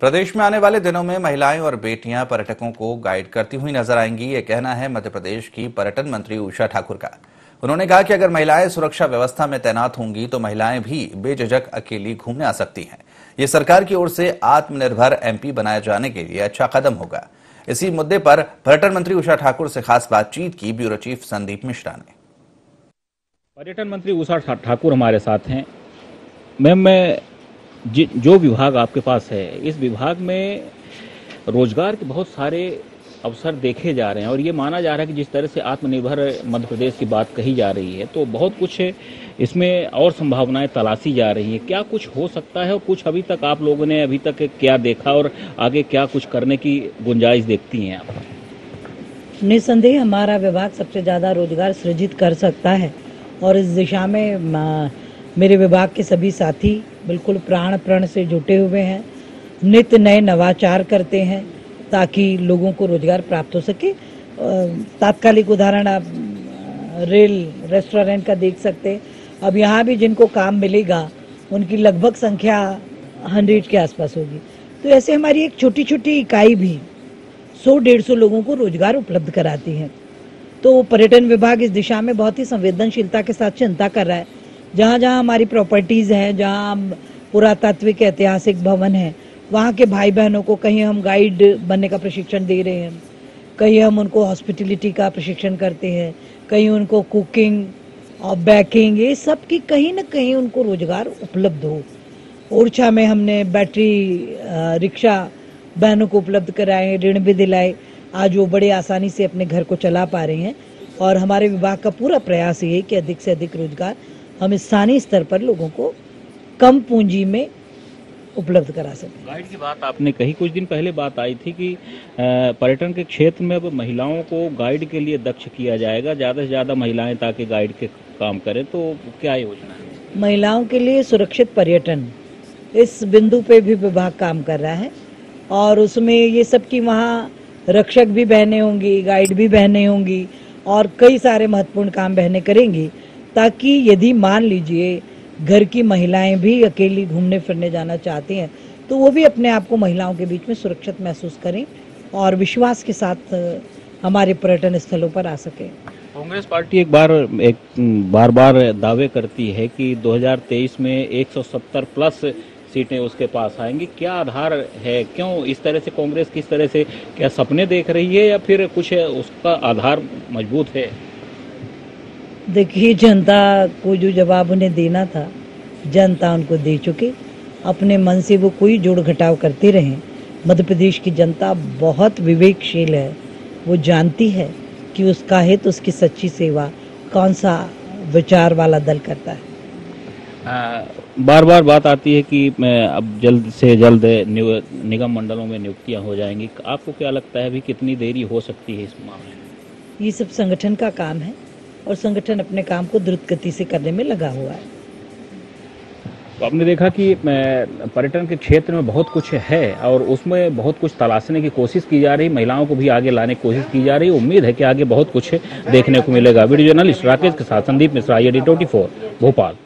प्रदेश में आने वाले दिनों में महिलाएँ और बेटियाँ पर्यटकों को गाइड करती हुई नज़र आएँगी। ये कहना है मध्य प्रदेश की पर्यटन मंत्री उषा ठाकुर का। उन्होंने कहा कि अगर महिलाएँ सुरक्षा व्यवस्था में तैनात होंगी तो महिलाएँ भी बेझिझक अकेली घूमने आ सकती हैं। ये सरकार की ओर से आत्मनिर्भर एमपी बनाए जाने के लिए अच्छा कदम होगा। इसी मुद्दे पर पर्यटन मंत्री उषा ठाकुर से खास बातचीत की ब्यूरो चीफ संदीप मिश्रा ने। पर्यटन मंत्री उषा ठाकुर हमारे साथ हैं। मैम मैं जि- विभाग आपके पास है इस विभाग में रोज़गार के बहुत सारे अवसर देखे जा रहे हैं और ये माना जा रहा है कि जिस तरह से आत्मनिर्भर मध्य प्रदेश की बात कही जा रही है तो बहुत कुछ इसमें और संभावनाएँ तलाशी जा रही हैं। क्या कुछ हो सकता है और कुछ अभी तक आप लोगों ने अभी तक क्या देखा और आगे क्या कुछ करने की गुंजाइश देखती हैं आप? निस्संदेह हमारा विभाग सबसे ज़्यादा रोज़गार सृजित कर सकता है और इस दिशा म, मेरे विभाग के सभी साथी बिल्कुल प्राण प्रण से जुटे हुए हैं नित्य नए नवाचार करते हैं ताकि लोगों को रोज़गार प्राप्त हो सके। तात्कालिक उदाहरण आप रेल, रेस्टोरेंट का देख सकते हैं। अब यहाँ भी जिनको काम मिलेगा, उनकी लगभग संख्या हंड्रेड के आसपास होगी। तो ऐसे हमारी एक छोटी छोटी इकाई भी सौ डेढ़ सौ लोगों को रोज़गार उपलब्ध कराती है। तो पर्यटन विभाग इस दिशा में बहुत ही संवेदनशीलता के साथ चिंता कर रहा है। जहाँ जहाँ हमारी प्रॉपर्टीज़ हैं, जहाँ हम पुरातात्विक ऐतिहासिक भवन है, वहाँ के भाई बहनों को कहीं हम गाइड बनने का प्रशिक्षण दे रहे हैं। कहीं हम उनको हॉस्पिटलिटी का प्रशिक्षण करते हैं, कहीं उनको कुकिंग और बैकिंग ये सब की कहीं ना कहीं उनको रोज़गार उपलब्ध हो। ओरछा में हमने बैटरी रिक्शा बहनों को उपलब्ध कराए, ऋण भी दिलाए। आज वो बड़े आसानी से अपने घर को चला पा रहे हैं और हमारे विभाग का पूरा प्रयास ये है कि अधिक से अधिक रोज़गार हम स्थानीय स्तर पर लोगों को कम पूंजी में उपलब्ध करा सकें। गाइड की बात आपने कही कुछ दिन पहले बात आई थी कि पर्यटन के क्षेत्र में अब महिलाओं को गाइड के लिए दक्ष किया जाएगा ज़्यादा से ज़्यादा महिलाएँ ताकि गाइड के काम करें तो क्या योजना है? महिलाओं के लिए सुरक्षित पर्यटन इस बिंदु पे भी विभाग काम कर रहा है और उसमें ये सब की वहाँ रक्षक भी बहने होंगी गाइड भी बहने होंगी और कई सारे महत्वपूर्ण काम बहने करेंगी। ताकि यदि मान लीजिए घर की महिलाएँ भी अकेली घूमने फिरने जाना चाहती हैं तो वो भी अपने आप को महिलाओं के बीच में सुरक्षित महसूस करें और विश्वास के साथ हमारे पर्यटन स्थलों पर आ सकें। कांग्रेस पार्टी एक बार एक बार बार दावे करती है कि 2023 में 170 प्लस सीटें उसके पास आएँगी। क्या आधार है? क्यों? इस तरह से कांग्रेस किस तरह से, क्या सपने देख रही है या फिर कुछ उसका आधार मज़बूत है? देखिए जनता को जो जवाब उन्हें देना था जनता उनको दे चुकी। अपने मन से वो कोई जोड़ घटाव करते रहे। मध्य प्रदेश की जनता बहुत विवेकशील है। वो जानती है कि उसका हित उसकी सच्ची सेवा कौन सा विचार वाला दल करता है। बार बार बात आती है कि मैं अब जल्द से जल्द निगम मंडलों में नियुक्तियाँ हो जाएँगी। आपको क्या लगता है अभी कितनी देरी हो सकती है इस मामले में? ये सब संगठन का काम है। और संगठन अपने काम को द्रुत गति से करने में लगा हुआ है। तो आपने देखा कि पर्यटन के क्षेत्र में बहुत कुछ है और उसमें बहुत कुछ तलाशने की कोशिश की जा रही, महिलाओं को भी आगे लाने की कोशिश की जा रही। उम्मीद है कि आगे बहुत कुछ देखने को मिलेगा। वीडियो जर्नलिस्ट राकेश के साथ संदीप मिश्रा ये डी ट्वेंटी भोपाल।